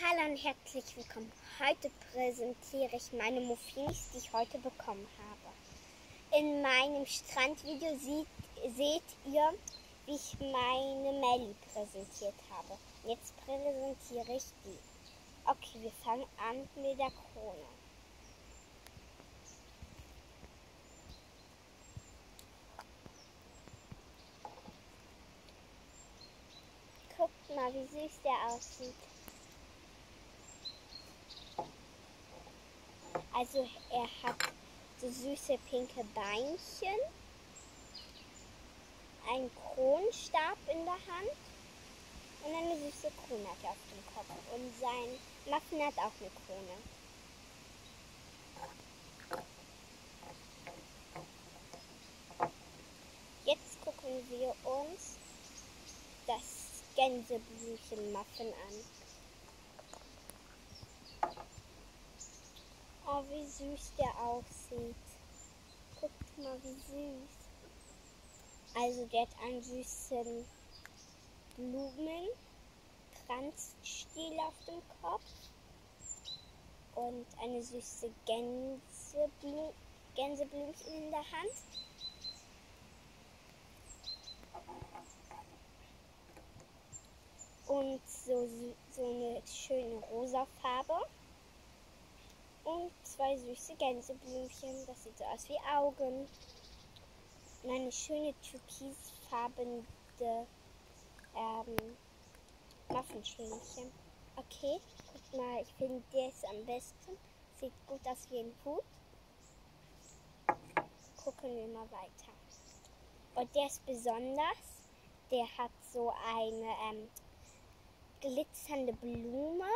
Hallo und herzlich willkommen. Heute präsentiere ich meine Muffins, die ich heute bekommen habe. In meinem Strandvideo sieht, seht ihr, wie ich meine Melli präsentiert habe. Jetzt präsentiere ich die. Okay, wir fangen an mit der Krone. Guckt mal, wie süß der aussieht. Also er hat so süße pinke Beinchen, einen Kronenstab in der Hand und eine süße Krone hat er auf dem Kopf. Und sein Muffin hat auch eine Krone. Jetzt gucken wir uns das Gänseblümchen-Muffin an. Oh, wie süß der aussieht. Guckt mal, wie süß. Also der hat einen süßen Blumenkranzstiel auf dem Kopf und eine süße Gänseblü Gänseblümchen in der Hand. Und so, so eine schöne rosa Farbe und zwei süße Gänseblümchen. Das sieht so aus wie Augen. Und eine schöne türkisfarbene ähm, Muffinschälchen. Okay, guck mal, ich finde der ist am besten. Sieht gut aus wie ein Hut. Gucken wir mal weiter. Und der ist besonders. Der hat so eine ähm, glitzernde Blume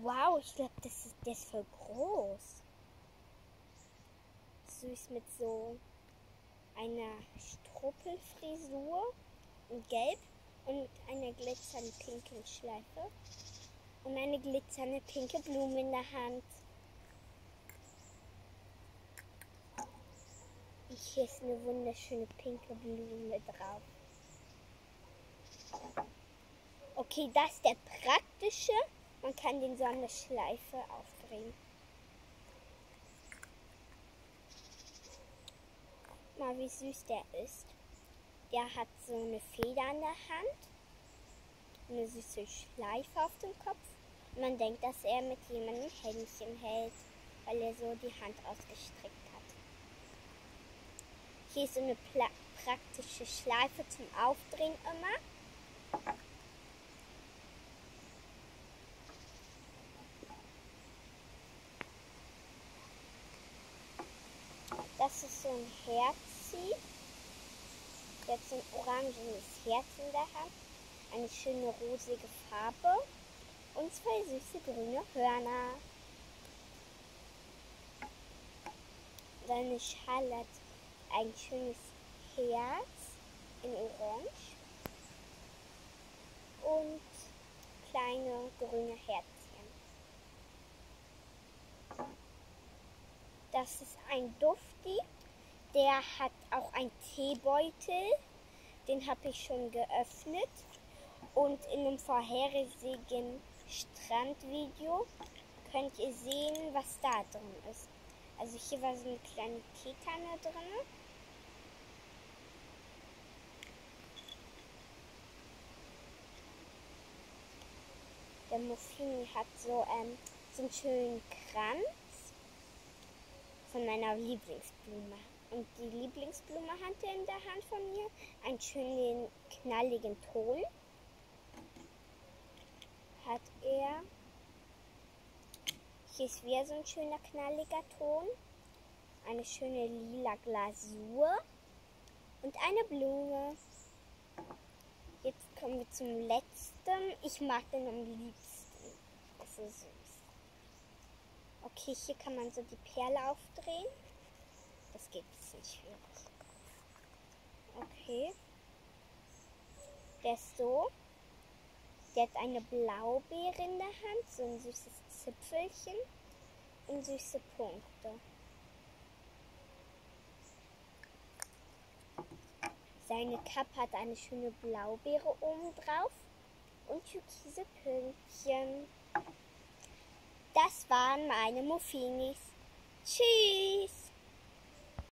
Wow, ich glaube, das ist, der ist voll groß. Süß mit so einer Struppelfrisur in Gelb und einer glitzernden pinken Schleife und eine glitzernde pinke Blume in der Hand. Und hier ist eine wunderschöne pinke Blume drauf. Okay, das ist der praktische man kann den so an der Schleife aufdrehen. Mal wie süß der ist. Der hat so eine Feder an der Hand, eine süße Schleife auf dem Kopf. Man denkt, dass er mit jemandem Händchen hält, weil er so die Hand ausgestreckt hat. Hier ist so eine praktische Schleife zum Aufdrehen immer. Das ist so ein Herzi. Jetzt ein orangenes Herz in der Hand. Eine schöne rosige Farbe. Und zwei süße grüne Hörner. Seine Schale hat ein schönes Herz in Orange. Und kleine grüne Herzen. Das ist ein Dufti. Der hat auch einen Teebeutel. Den habe ich schon geöffnet. Und in einem vorherigen Strandvideo könnt ihr sehen, was da drin ist. Also hier war so eine kleine Teekanne drin. Der Muffini hat so, ähm, so einen schönen Kranz von meiner Lieblingsblume. Und die Lieblingsblume hatte in der Hand von mir einen schönen knalligen Ton. Hat er. Hier ist wieder so ein schöner knalliger Ton. Eine schöne lila Glasur und eine Blume. Jetzt kommen wir zum letzten. Ich mag den am liebsten. Das ist süß. Okay, hier kann man so die Perle aufdrehen. Das geht ein bisschen schwierig. Okay. Der ist so. Der hat eine Blaubeere in der Hand, so ein süßes Zipfelchen und süße Punkte. Seine Kappe hat eine schöne Blaubeere oben drauf und türkise Pünktchen. Das waren meine Muffinis. Tschüss!